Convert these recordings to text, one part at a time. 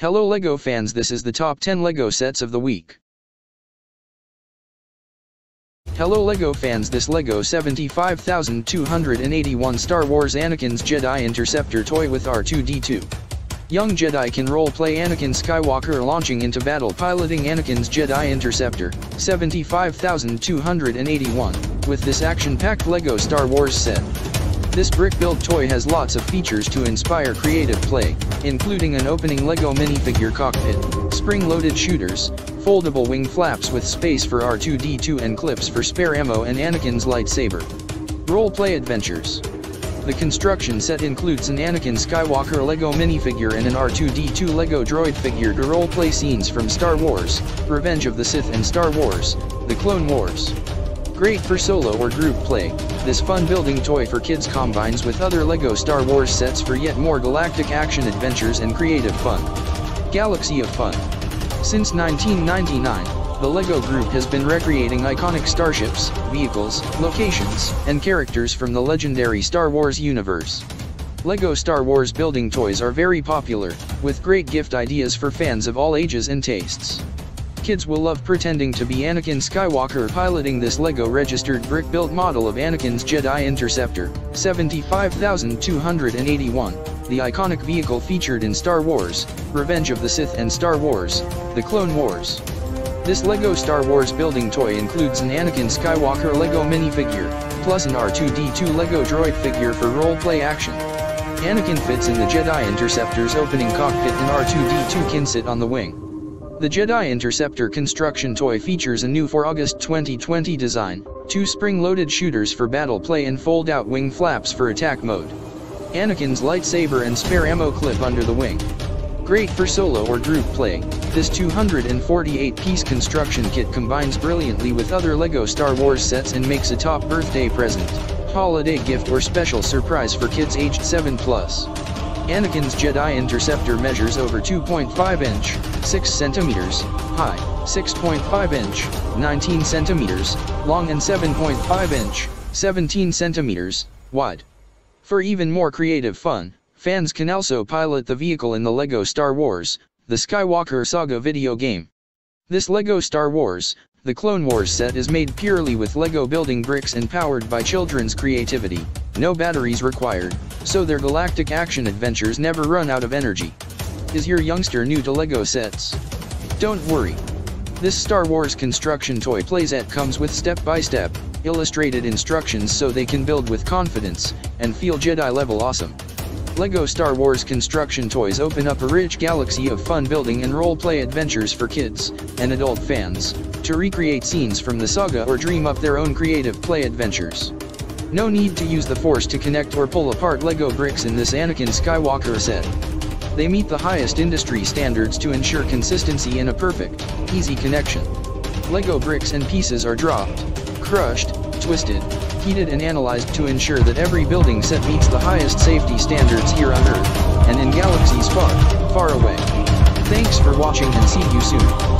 Hello LEGO fans this is the top 10 LEGO sets of the week. Hello LEGO fans this LEGO 75281 Star Wars Anakin's Jedi Interceptor toy with R2-D2. Young Jedi can role-play Anakin Skywalker launching into battle piloting Anakin's Jedi Interceptor, 75281, with this action-packed LEGO Star Wars set. This brick-built toy has lots of features to inspire creative play, including an opening LEGO minifigure cockpit, spring-loaded shooters, foldable wing flaps with space for R2-D2 and clips for spare ammo and Anakin's lightsaber. Role-play adventures. The construction set includes an Anakin Skywalker LEGO minifigure and an R2-D2 LEGO droid figure to role-play scenes from Star Wars, Revenge of the Sith and Star Wars, The Clone Wars. Great for solo or group play, this fun building toy for kids combines with other LEGO Star Wars sets for yet more galactic action adventures and creative fun. Galaxy of Fun. Since 1999, the LEGO Group has been recreating iconic starships, vehicles, locations, and characters from the legendary Star Wars universe. LEGO Star Wars building toys are very popular, with great gift ideas for fans of all ages and tastes kids will love pretending to be Anakin Skywalker piloting this LEGO registered brick-built model of Anakin's Jedi Interceptor, 75281, the iconic vehicle featured in Star Wars, Revenge of the Sith and Star Wars, The Clone Wars. This LEGO Star Wars building toy includes an Anakin Skywalker LEGO minifigure, plus an R2-D2 LEGO droid figure for role-play action. Anakin fits in the Jedi Interceptor's opening cockpit and R2-D2 can sit on the wing. The Jedi Interceptor construction toy features a new for August 2020 design, two spring-loaded shooters for battle play and fold-out wing flaps for attack mode. Anakin's lightsaber and spare ammo clip under the wing. Great for solo or group play, this 248-piece construction kit combines brilliantly with other LEGO Star Wars sets and makes a top birthday present, holiday gift or special surprise for kids aged 7+. plus. Anakin's Jedi Interceptor measures over 2.5 inch, 6 centimeters, high, 6.5 inch, 19 centimeters, long and 7.5 inch, 17 centimeters, wide. For even more creative fun, fans can also pilot the vehicle in the LEGO Star Wars, the Skywalker Saga video game. This LEGO Star Wars, the Clone Wars set is made purely with LEGO building bricks and powered by children's creativity, no batteries required, so their galactic action adventures never run out of energy. Is your youngster new to LEGO sets? Don't worry. This Star Wars construction toy playset comes with step-by-step, -step, illustrated instructions so they can build with confidence, and feel Jedi-level awesome. LEGO Star Wars construction toys open up a rich galaxy of fun building and role-play adventures for kids, and adult fans, to recreate scenes from the saga or dream up their own creative play adventures. No need to use the force to connect or pull apart LEGO bricks in this Anakin Skywalker set. They meet the highest industry standards to ensure consistency and a perfect, easy connection. LEGO bricks and pieces are dropped, crushed, twisted, heated and analyzed to ensure that every building set meets the highest safety standards here on Earth, and in galaxies far, far away. Thanks for watching and see you soon.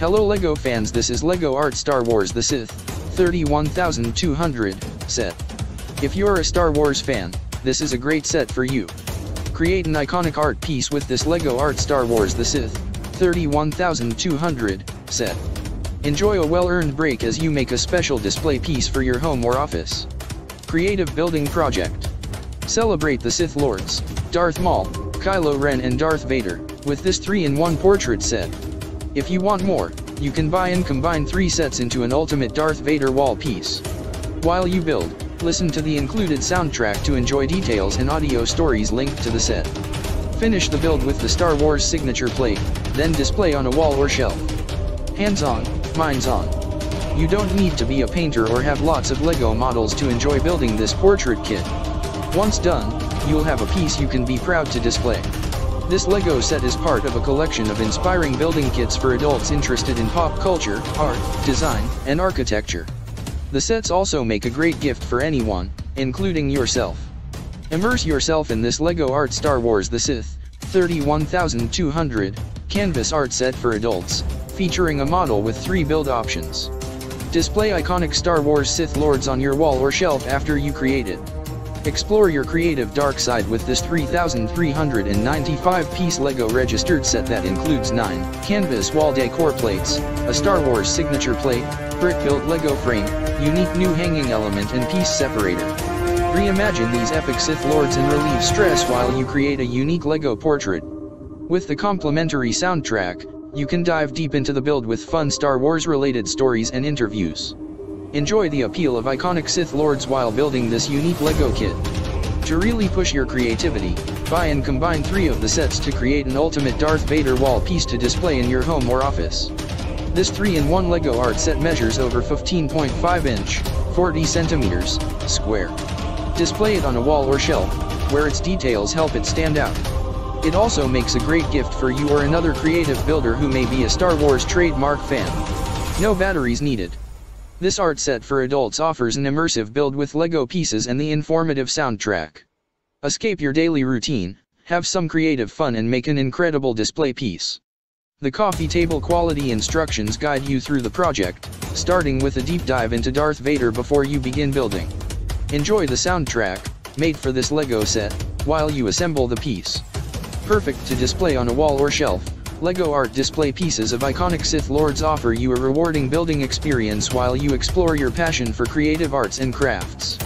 Hello LEGO fans this is LEGO Art Star Wars The Sith, 31200, set. If you're a Star Wars fan, this is a great set for you. Create an iconic art piece with this LEGO Art Star Wars The Sith, 31200, set. Enjoy a well-earned break as you make a special display piece for your home or office. Creative Building Project. Celebrate the Sith Lords, Darth Maul, Kylo Ren and Darth Vader, with this 3-in-1 portrait set. If you want more, you can buy and combine three sets into an ultimate Darth Vader wall piece. While you build, listen to the included soundtrack to enjoy details and audio stories linked to the set. Finish the build with the Star Wars signature plate, then display on a wall or shelf. Hands on, minds on. You don't need to be a painter or have lots of LEGO models to enjoy building this portrait kit. Once done, you'll have a piece you can be proud to display. This LEGO set is part of a collection of inspiring building kits for adults interested in pop culture, art, design, and architecture. The sets also make a great gift for anyone, including yourself. Immerse yourself in this LEGO Art Star Wars The Sith, 31200, canvas art set for adults, featuring a model with three build options. Display iconic Star Wars Sith Lords on your wall or shelf after you create it. Explore your creative dark side with this 3,395-piece LEGO registered set that includes 9 canvas wall decor plates, a Star Wars signature plate, brick-built LEGO frame, unique new hanging element and piece separator. Reimagine these epic Sith Lords and relieve stress while you create a unique LEGO portrait. With the complimentary soundtrack, you can dive deep into the build with fun Star Wars related stories and interviews. Enjoy the appeal of iconic Sith Lords while building this unique LEGO kit. To really push your creativity, buy and combine three of the sets to create an ultimate Darth Vader wall piece to display in your home or office. This 3-in-1 LEGO art set measures over 15.5 inch, 40 centimeters, square. Display it on a wall or shelf, where its details help it stand out. It also makes a great gift for you or another creative builder who may be a Star Wars trademark fan. No batteries needed. This art set for adults offers an immersive build with LEGO pieces and the informative soundtrack. Escape your daily routine, have some creative fun and make an incredible display piece. The coffee table quality instructions guide you through the project, starting with a deep dive into Darth Vader before you begin building. Enjoy the soundtrack, made for this LEGO set, while you assemble the piece. Perfect to display on a wall or shelf, LEGO art display pieces of iconic Sith Lords offer you a rewarding building experience while you explore your passion for creative arts and crafts.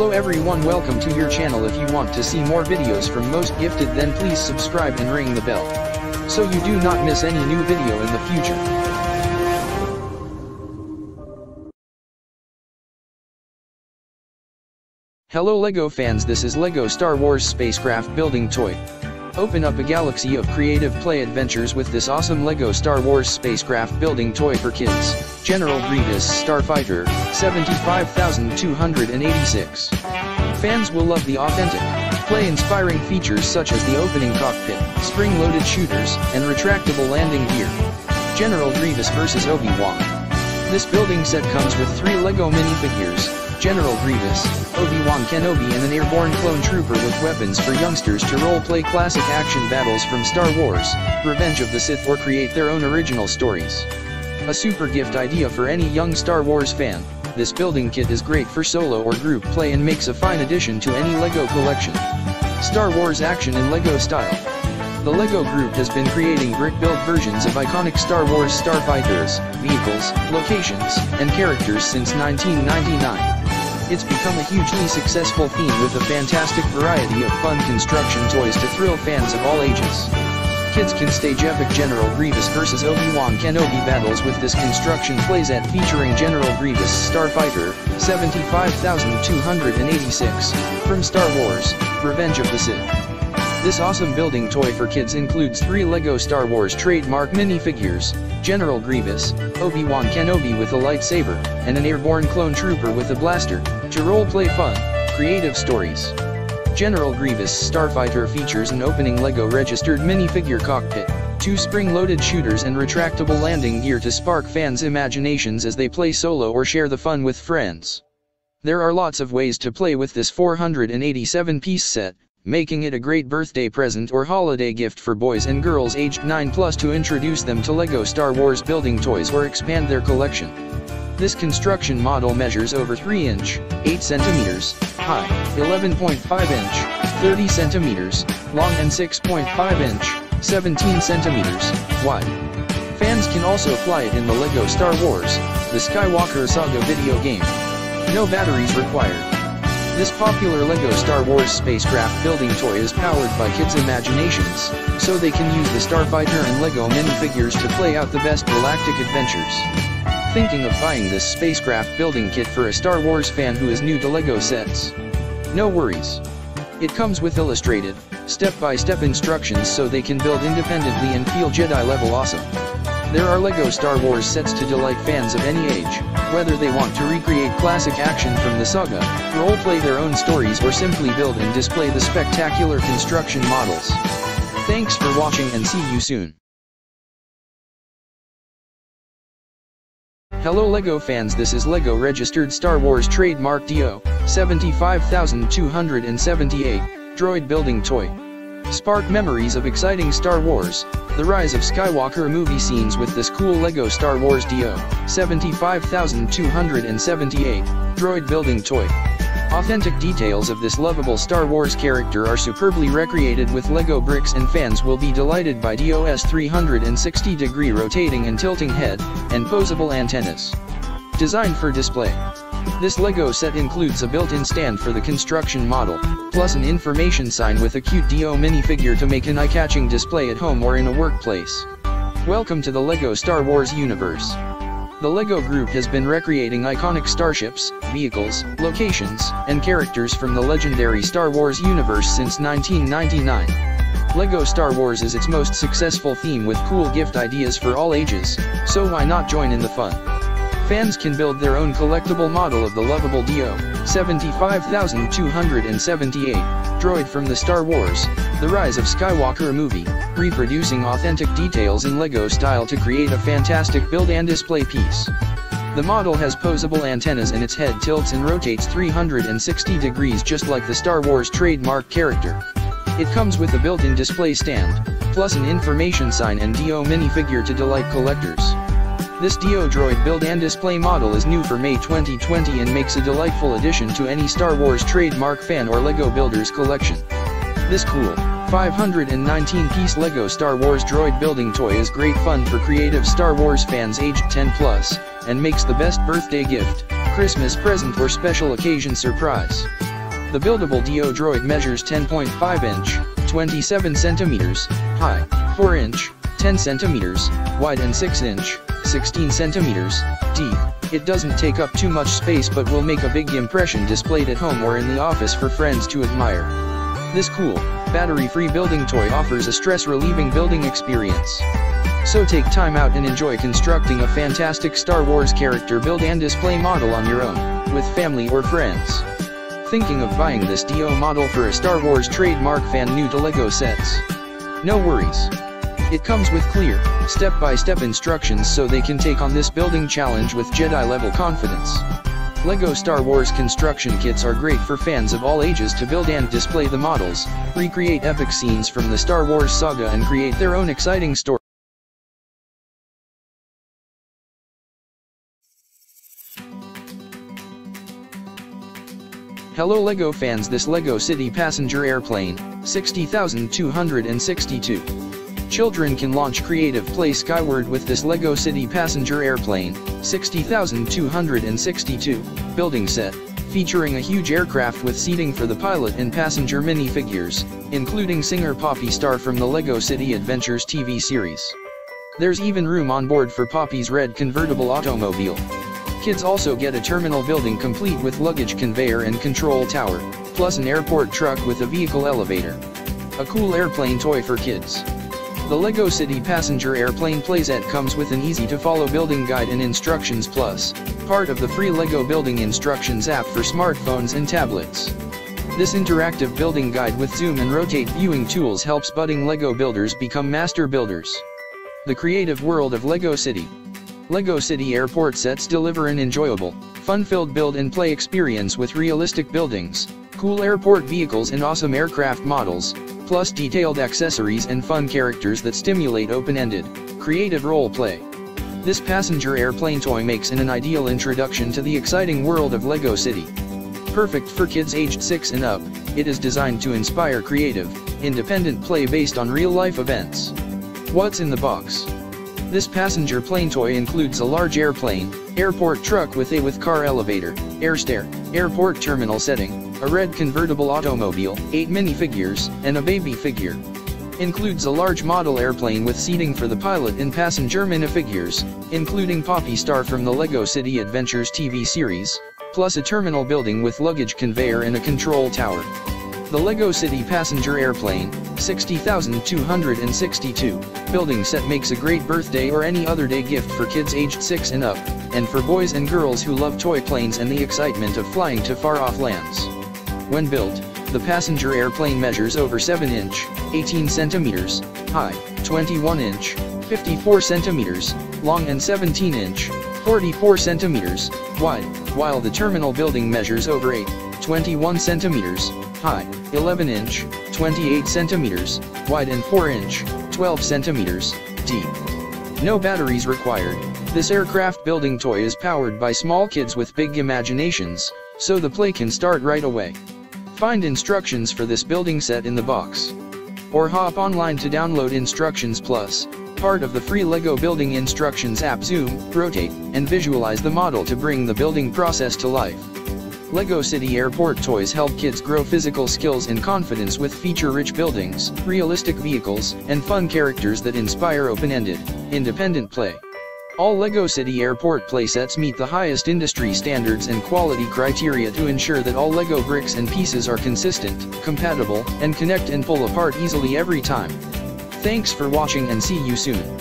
Hello everyone welcome to your channel if you want to see more videos from Most Gifted then please subscribe and ring the bell. So you do not miss any new video in the future. Hello LEGO fans this is LEGO Star Wars spacecraft building toy. Open up a galaxy of creative play adventures with this awesome LEGO Star Wars spacecraft building toy for kids, General Grievous Starfighter, 75286. Fans will love the authentic, play-inspiring features such as the opening cockpit, spring-loaded shooters, and retractable landing gear. General Grievous vs. Obi-Wan. This building set comes with three LEGO minifigures, General Grievous, Obi-Wan Kenobi and an airborne clone trooper with weapons for youngsters to role-play classic action battles from Star Wars, Revenge of the Sith or create their own original stories. A super gift idea for any young Star Wars fan, this building kit is great for solo or group play and makes a fine addition to any LEGO collection. Star Wars action in LEGO style. The LEGO Group has been creating brick-built versions of iconic Star Wars starfighters, vehicles, locations, and characters since 1999. It's become a hugely successful theme with a fantastic variety of fun construction toys to thrill fans of all ages. Kids can stage epic General Grievous vs. Obi-Wan Kenobi battles with this construction playset featuring General Grievous Starfighter, 75286, from Star Wars, Revenge of the Sith. This awesome building toy for kids includes three LEGO Star Wars trademark minifigures, General Grievous, Obi-Wan Kenobi with a lightsaber, and an airborne clone trooper with a blaster, to role-play fun, creative stories. General Grievous Starfighter features an opening LEGO registered minifigure cockpit, two spring-loaded shooters and retractable landing gear to spark fans' imaginations as they play solo or share the fun with friends. There are lots of ways to play with this 487-piece set, making it a great birthday present or holiday gift for boys and girls aged 9 plus to introduce them to LEGO Star Wars building toys or expand their collection. This construction model measures over 3 inch, 8 centimeters, high, 11.5 inch, 30 centimeters, long and 6.5 inch, 17 centimeters, wide. Fans can also fly it in the LEGO Star Wars, the Skywalker Saga video game. No batteries required. This popular LEGO Star Wars spacecraft building toy is powered by kids' imaginations, so they can use the Starfighter and LEGO minifigures to play out the best galactic adventures. Thinking of buying this spacecraft building kit for a Star Wars fan who is new to LEGO sets? No worries. It comes with illustrated, step-by-step -step instructions so they can build independently and feel Jedi-level awesome. There are LEGO Star Wars sets to delight fans of any age, whether they want to recreate classic action from the saga, role-play their own stories or simply build and display the spectacular construction models. Thanks for watching and see you soon. Hello LEGO fans this is LEGO registered Star Wars trademark D-O, 75278, droid building toy. Spark memories of exciting Star Wars, the rise of Skywalker movie scenes with this cool LEGO Star Wars D-O, 75278, droid building toy. Authentic details of this lovable Star Wars character are superbly recreated with LEGO bricks and fans will be delighted by DOS 360 degree rotating and tilting head, and posable antennas. Designed for display. This LEGO set includes a built-in stand for the construction model, plus an information sign with a cute D-O minifigure to make an eye-catching display at home or in a workplace. Welcome to the LEGO Star Wars universe. The LEGO Group has been recreating iconic starships, vehicles, locations, and characters from the legendary Star Wars universe since 1999. LEGO Star Wars is its most successful theme with cool gift ideas for all ages, so why not join in the fun? Fans can build their own collectible model of the lovable D-O, 75278, droid from the Star Wars, The Rise of Skywalker movie, reproducing authentic details in LEGO style to create a fantastic build and display piece. The model has posable antennas and its head tilts and rotates 360 degrees just like the Star Wars trademark character. It comes with a built-in display stand, plus an information sign and D-O minifigure to delight collectors. This D-O Droid build and display model is new for May 2020 and makes a delightful addition to any Star Wars trademark fan or LEGO Builders collection. This cool, 519-piece LEGO Star Wars droid building toy is great fun for creative Star Wars fans aged 10 plus, and makes the best birthday gift, Christmas present or special occasion surprise. The buildable D-O droid measures 10.5 inch, 27 centimeters, high, 4 inch, 10 centimeters, wide and 6 inch, 16 centimeters, deep. It doesn't take up too much space but will make a big impression displayed at home or in the office for friends to admire. This cool, battery-free building toy offers a stress-relieving building experience. So take time out and enjoy constructing a fantastic Star Wars character build and display model on your own, with family or friends. Thinking of buying this D-O model for a Star Wars trademark fan new to LEGO sets? No worries. It comes with clear, step-by-step -step instructions so they can take on this building challenge with Jedi-level confidence. LEGO Star Wars construction kits are great for fans of all ages to build and display the models, recreate epic scenes from the Star Wars saga and create their own exciting story. Hello LEGO fans this LEGO City passenger airplane, 60262. Children can launch creative play skyward with this LEGO City passenger airplane, 60262, building set, featuring a huge aircraft with seating for the pilot and passenger minifigures, including singer Poppy Star from the LEGO City Adventures TV series. There's even room on board for Poppy's red convertible automobile. Kids also get a terminal building complete with luggage conveyor and control tower, plus an airport truck with a vehicle elevator. A cool airplane toy for kids. The LEGO City Passenger Airplane Playset comes with an easy-to-follow building guide and instructions plus, part of the free LEGO Building Instructions app for smartphones and tablets. This interactive building guide with zoom and rotate viewing tools helps budding LEGO builders become master builders. The creative world of LEGO City. LEGO City airport sets deliver an enjoyable, fun-filled build and play experience with realistic buildings, cool airport vehicles and awesome aircraft models, plus detailed accessories and fun characters that stimulate open-ended, creative role play. This passenger airplane toy makes an ideal introduction to the exciting world of LEGO City. Perfect for kids aged 6 and up, it is designed to inspire creative, independent play based on real-life events. What's in the box? This passenger plane toy includes a large airplane, airport truck with a with car elevator, air stair, airport terminal setting, a red convertible automobile, 8 minifigures, and a baby figure. Includes a large model airplane with seating for the pilot and passenger minifigures, including Poppy Star from the LEGO City Adventures TV series, plus a terminal building with luggage conveyor and a control tower. The LEGO City Passenger Airplane, 60,262, building set makes a great birthday or any other day gift for kids aged 6 and up, and for boys and girls who love toy planes and the excitement of flying to far-off lands. When built, the passenger airplane measures over 7 inch, 18 centimeters, high, 21 inch, 54 centimeters, long and 17 inch, 44 centimeters, wide, while the terminal building measures over 8, 21 centimeters, high, 11 inch, 28 centimeters, wide and 4 inch, 12 centimeters, deep. No batteries required, this aircraft building toy is powered by small kids with big imaginations, so the play can start right away. Find instructions for this building set in the box. Or hop online to download instructions plus, part of the free LEGO Building Instructions app zoom, rotate, and visualize the model to bring the building process to life. LEGO City Airport toys help kids grow physical skills and confidence with feature-rich buildings, realistic vehicles, and fun characters that inspire open-ended, independent play. All LEGO City Airport playsets meet the highest industry standards and quality criteria to ensure that all LEGO bricks and pieces are consistent, compatible, and connect and pull apart easily every time. Thanks for watching and see you soon.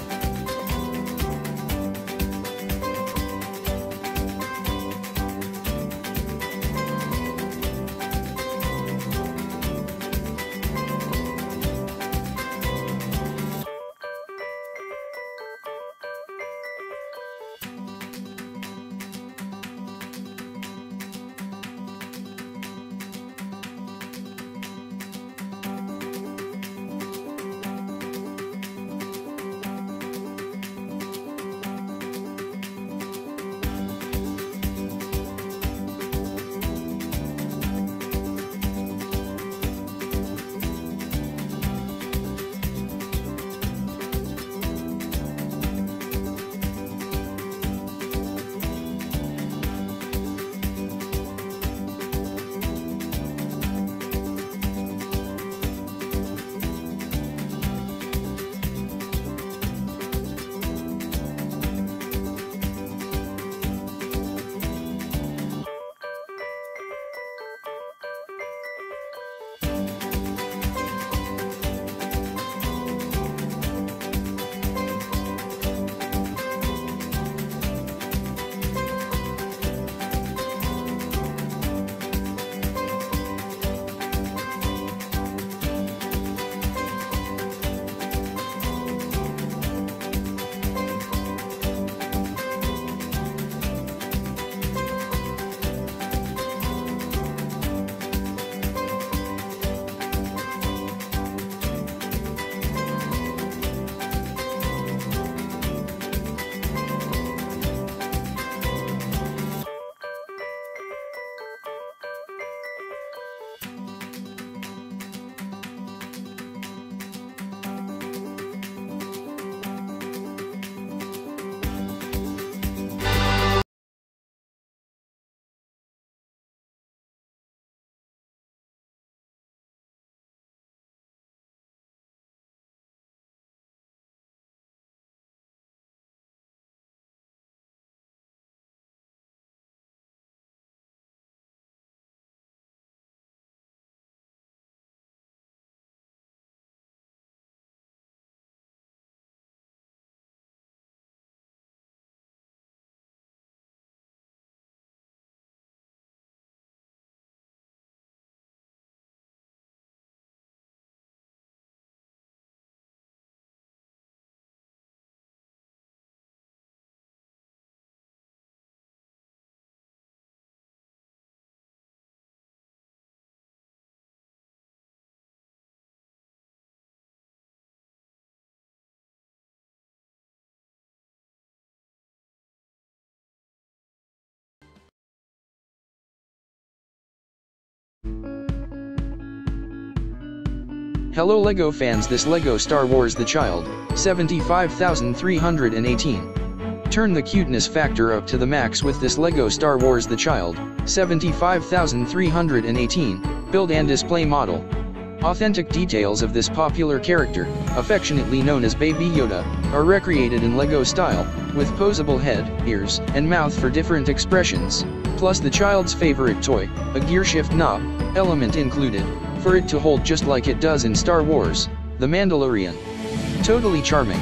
Hello LEGO fans this LEGO Star Wars The Child, 75318. Turn the cuteness factor up to the max with this LEGO Star Wars The Child, 75318, build and display model. Authentic details of this popular character, affectionately known as Baby Yoda, are recreated in LEGO style, with posable head, ears, and mouth for different expressions, plus the child's favorite toy, a gearshift knob, element included, for it to hold just like it does in Star Wars, The Mandalorian. Totally charming.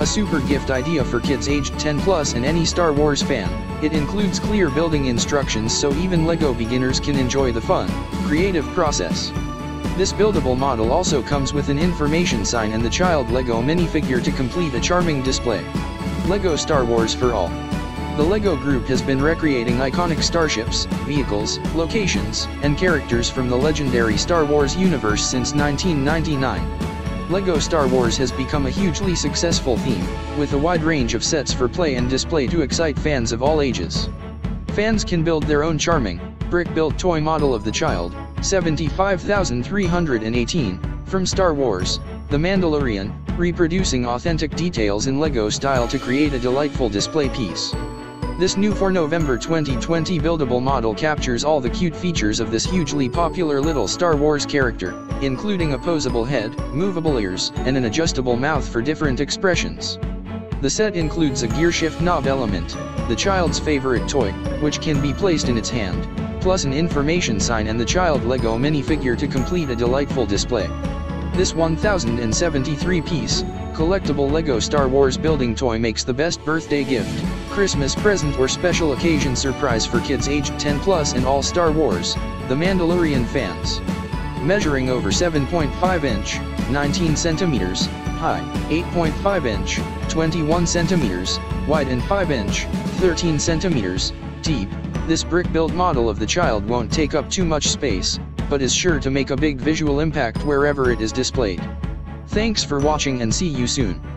A super gift idea for kids aged 10 plus and any Star Wars fan, it includes clear building instructions so even LEGO beginners can enjoy the fun, creative process. This buildable model also comes with an information sign and the child LEGO minifigure to complete a charming display. LEGO Star Wars for all. The LEGO Group has been recreating iconic starships, vehicles, locations, and characters from the legendary Star Wars universe since 1999. LEGO Star Wars has become a hugely successful theme, with a wide range of sets for play and display to excite fans of all ages. Fans can build their own charming, brick-built toy model of the child, 75318, from Star Wars, The Mandalorian, reproducing authentic details in LEGO style to create a delightful display piece. This new for November 2020 buildable model captures all the cute features of this hugely popular little Star Wars character, including a posable head, movable ears, and an adjustable mouth for different expressions. The set includes a gearshift knob element, the child's favorite toy, which can be placed in its hand, plus an information sign and the child Lego minifigure to complete a delightful display. This 1073-piece, collectible LEGO Star Wars building toy makes the best birthday gift, Christmas present or special occasion surprise for kids aged 10 plus and all Star Wars, The Mandalorian fans. Measuring over 7.5 inch, 19 centimeters, high, 8.5 inch, 21 centimeters, wide and 5 inch, 13 centimeters, deep, this brick-built model of the child won't take up too much space, but is sure to make a big visual impact wherever it is displayed. Thanks for watching and see you soon.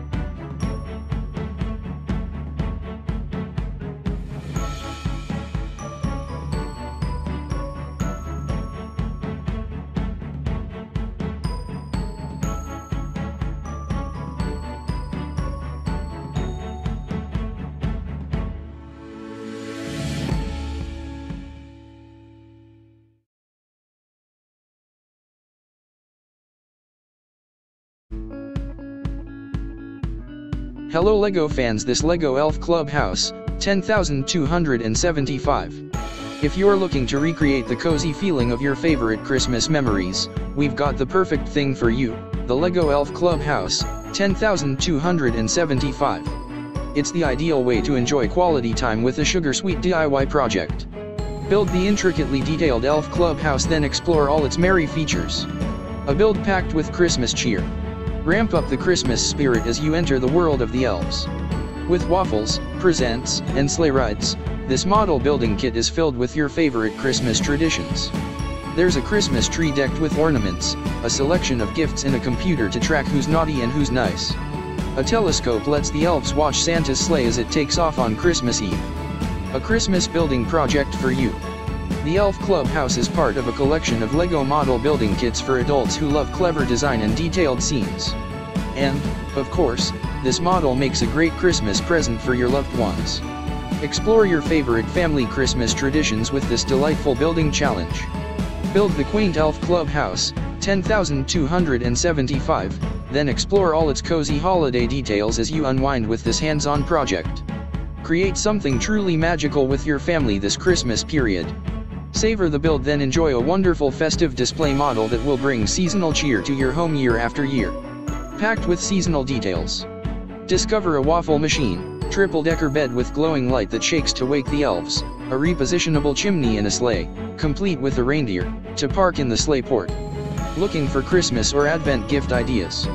Hello LEGO fans this LEGO Elf Clubhouse, 10,275. If you're looking to recreate the cozy feeling of your favorite Christmas memories, we've got the perfect thing for you, the LEGO Elf Clubhouse, 10,275. It's the ideal way to enjoy quality time with a sugar sweet DIY project. Build the intricately detailed Elf Clubhouse then explore all its merry features. A build packed with Christmas cheer. Ramp up the Christmas spirit as you enter the world of the elves. With waffles, presents, and sleigh rides, this model building kit is filled with your favorite Christmas traditions. There's a Christmas tree decked with ornaments, a selection of gifts and a computer to track who's naughty and who's nice. A telescope lets the elves watch Santa's sleigh as it takes off on Christmas Eve. A Christmas building project for you. The Elf Clubhouse is part of a collection of LEGO model building kits for adults who love clever design and detailed scenes. And, of course, this model makes a great Christmas present for your loved ones. Explore your favorite family Christmas traditions with this delightful building challenge. Build the quaint elf clubhouse, 10,275, then explore all its cozy holiday details as you unwind with this hands-on project. Create something truly magical with your family this Christmas period. Savor the build then enjoy a wonderful festive display model that will bring seasonal cheer to your home year after year. Packed with seasonal details. Discover a waffle machine, triple-decker bed with glowing light that shakes to wake the elves, a repositionable chimney in a sleigh, complete with a reindeer, to park in the sleigh port. Looking for Christmas or Advent gift ideas?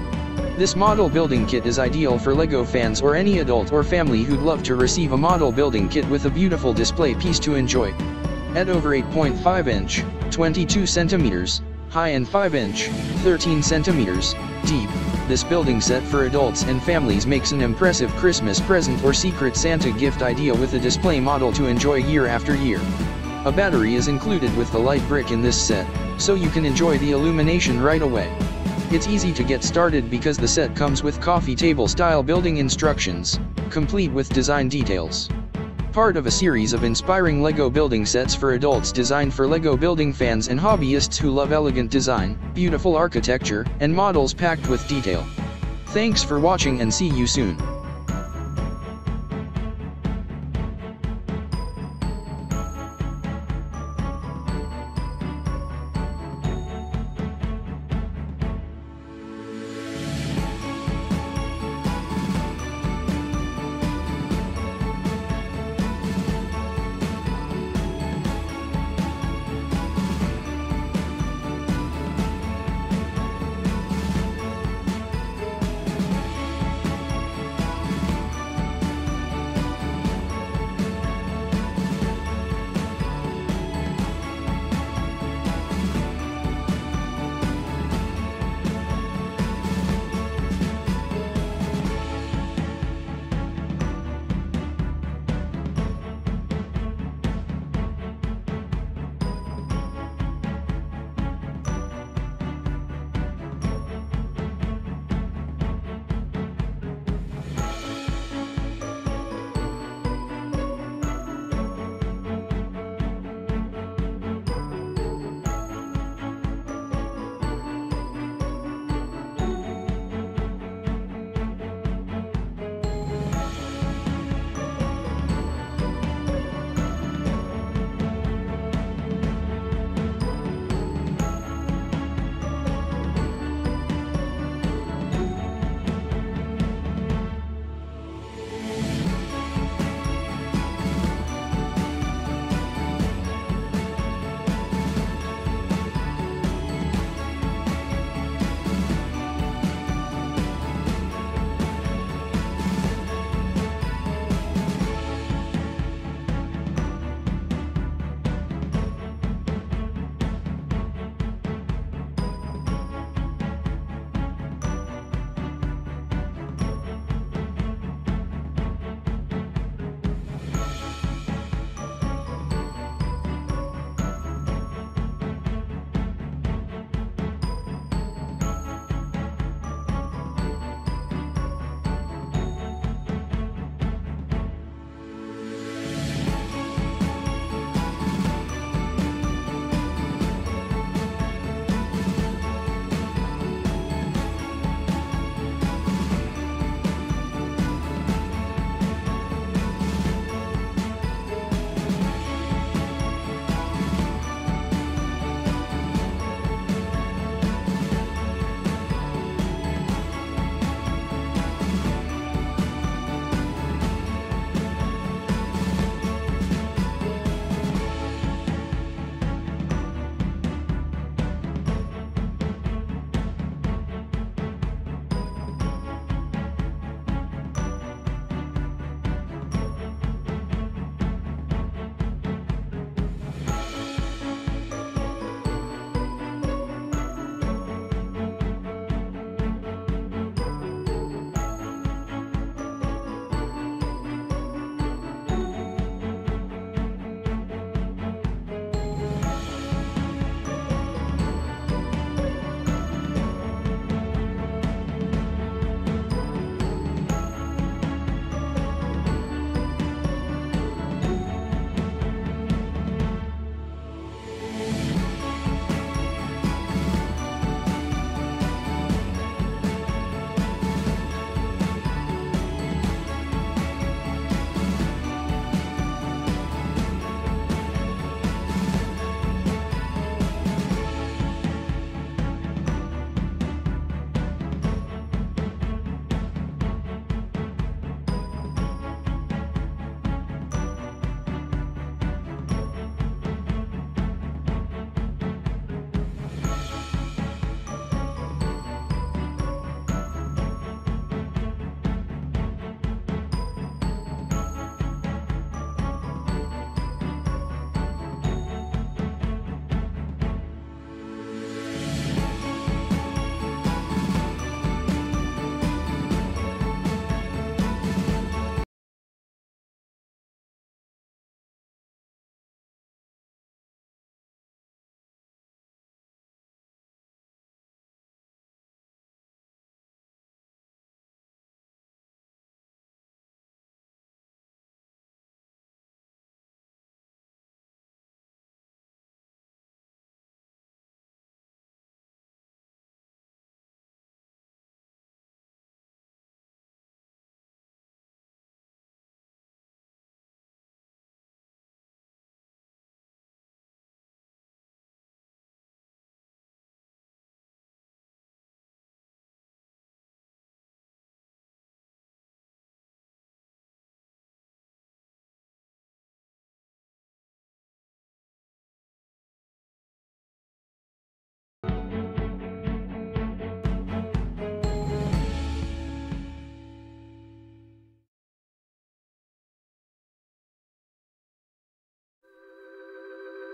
This model building kit is ideal for LEGO fans or any adult or family who'd love to receive a model building kit with a beautiful display piece to enjoy. At over 8.5 inch, 22 centimeters, high and 5 inch, 13 centimeters, deep, this building set for adults and families makes an impressive Christmas present or Secret Santa gift idea with a display model to enjoy year after year. A battery is included with the light brick in this set, so you can enjoy the illumination right away. It's easy to get started because the set comes with coffee table style building instructions, complete with design details. Part of a series of inspiring LEGO building sets for adults designed for LEGO building fans and hobbyists who love elegant design, beautiful architecture, and models packed with detail. Thanks for watching and see you soon.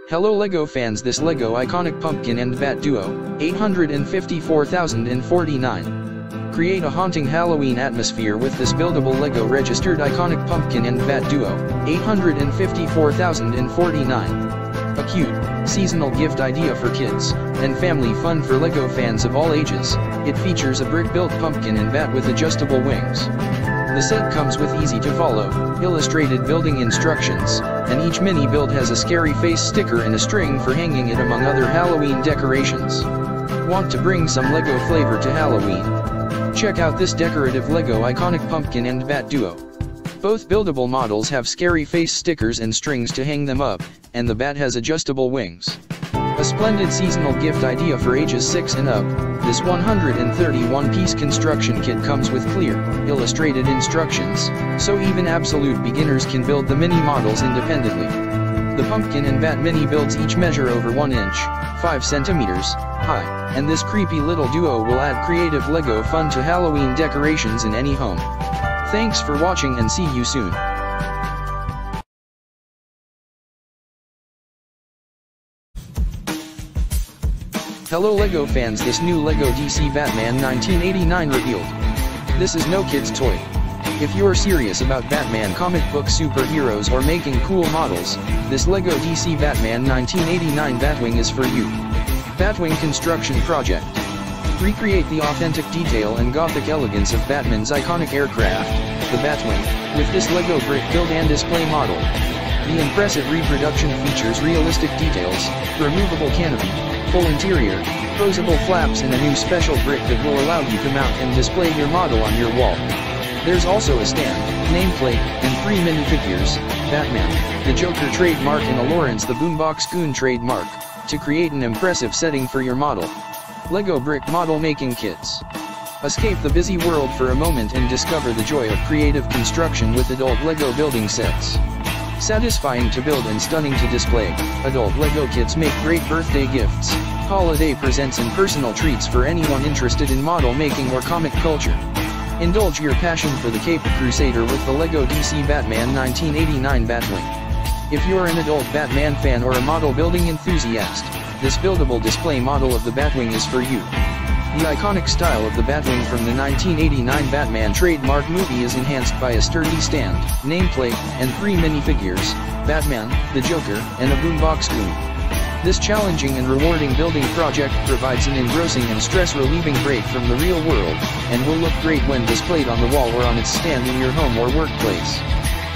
Hello LEGO fans this LEGO iconic pumpkin and bat duo, 854,049. Create a haunting Halloween atmosphere with this buildable LEGO registered iconic pumpkin and bat duo, 854,049. A cute, seasonal gift idea for kids, and family fun for LEGO fans of all ages, it features a brick-built pumpkin and bat with adjustable wings. The set comes with easy-to-follow, illustrated building instructions, and each mini build has a scary face sticker and a string for hanging it among other Halloween decorations. Want to bring some LEGO flavor to Halloween? Check out this decorative LEGO iconic pumpkin and bat duo. Both buildable models have scary face stickers and strings to hang them up, and the bat has adjustable wings. A splendid seasonal gift idea for ages 6 and up, this 131-piece construction kit comes with clear, illustrated instructions, so even absolute beginners can build the mini models independently. The pumpkin and bat mini builds each measure over 1 inch, 5 centimeters, high, and this creepy little duo will add creative LEGO fun to Halloween decorations in any home. Thanks for watching and see you soon. Hello LEGO fans this new LEGO DC Batman 1989 revealed. This is no kid's toy. If you're serious about Batman comic book superheroes or making cool models, this LEGO DC Batman 1989 Batwing is for you. Batwing Construction Project. Recreate the authentic detail and gothic elegance of Batman's iconic aircraft, the Batwing, with this LEGO brick build and display model. The impressive reproduction features realistic details, removable canopy, full interior, posable flaps and a new special brick that will allow you to mount and display your model on your wall. There's also a stand, nameplate, and three minifigures, Batman, the Joker trademark and a Lawrence the Boombox Goon trademark, to create an impressive setting for your model. LEGO Brick Model Making Kits. Escape the busy world for a moment and discover the joy of creative construction with adult LEGO building sets. Satisfying to build and stunning to display, adult LEGO kits make great birthday gifts, holiday presents and personal treats for anyone interested in model making or comic culture. Indulge your passion for the Cape Crusader with the LEGO DC Batman 1989 Batwing. If you're an adult Batman fan or a model building enthusiast, this buildable display model of the Batwing is for you. The iconic style of the Batwing from the 1989 Batman trademark movie is enhanced by a sturdy stand, nameplate, and three minifigures, Batman, the Joker, and a boombox goon. This challenging and rewarding building project provides an engrossing and stress-relieving break from the real world, and will look great when displayed on the wall or on its stand in your home or workplace.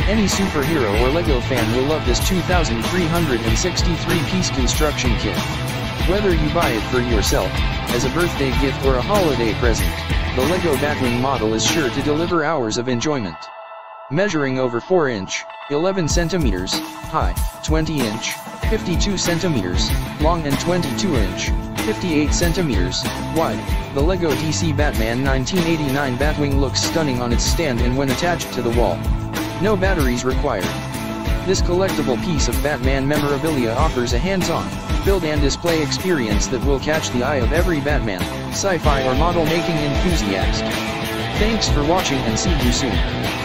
Any superhero or LEGO fan will love this 2,363-piece construction kit. Whether you buy it for yourself, as a birthday gift or a holiday present, the LEGO Batwing model is sure to deliver hours of enjoyment. Measuring over 4 inch, 11 centimeters, high, 20 inch, 52 centimeters, long and 22 inch, 58 centimeters, wide, the LEGO DC Batman 1989 Batwing looks stunning on its stand and when attached to the wall. No batteries required. This collectible piece of Batman memorabilia offers a hands-on, build and display experience that will catch the eye of every Batman, sci-fi or model making enthusiast. Thanks for watching and see you soon.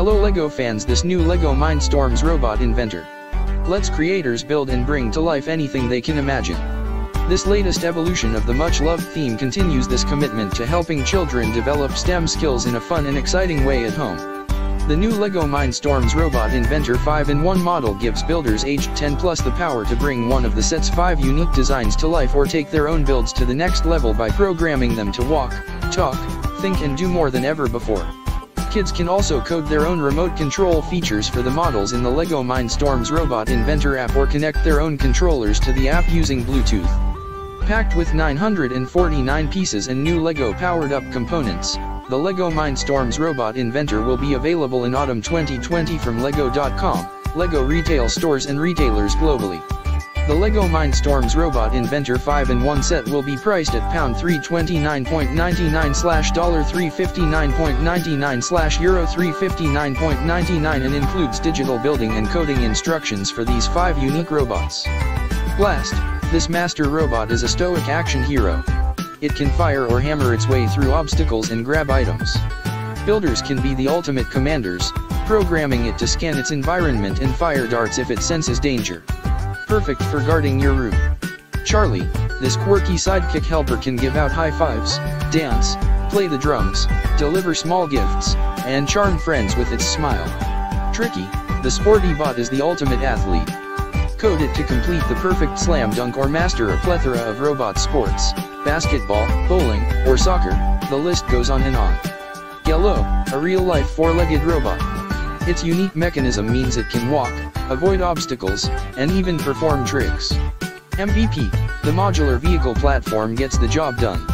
Hello LEGO fans this new LEGO Mindstorms robot inventor. Lets creators build and bring to life anything they can imagine. This latest evolution of the much-loved theme continues this commitment to helping children develop STEM skills in a fun and exciting way at home. The new LEGO Mindstorms Robot Inventor 5-in-1 model gives builders aged 10 plus the power to bring one of the set's 5 unique designs to life or take their own builds to the next level by programming them to walk, talk, think and do more than ever before. Kids can also code their own remote control features for the models in the LEGO Mindstorms Robot Inventor app or connect their own controllers to the app using Bluetooth. Packed with 949 pieces and new LEGO powered-up components, the LEGO Mindstorms Robot Inventor will be available in autumn 2020 from LEGO.com, LEGO retail stores and retailers globally. The LEGO Mindstorms Robot Inventor 5-in-1 set will be priced at pound 329.99 slash dollar 359.99 slash euro 359.99 and includes digital building and coding instructions for these five unique robots. Blast, this master robot is a stoic action hero. It can fire or hammer its way through obstacles and grab items. Builders can be the ultimate commanders, programming it to scan its environment and fire darts if it senses danger. Perfect for guarding your room. Charlie, this quirky sidekick helper can give out high fives, dance, play the drums, deliver small gifts, and charm friends with its smile. Tricky, the sporty bot is the ultimate athlete. Code it to complete the perfect slam dunk or master a plethora of robot sports, basketball, bowling, or soccer, the list goes on and on. Gelo, a real-life four-legged robot. Its unique mechanism means it can walk, avoid obstacles, and even perform tricks. MVP, the modular vehicle platform gets the job done.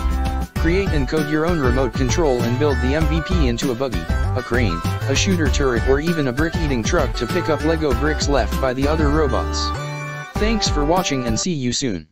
Create and code your own remote control and build the MVP into a buggy, a crane, a shooter turret or even a brick-eating truck to pick up LEGO bricks left by the other robots. Thanks for watching and see you soon.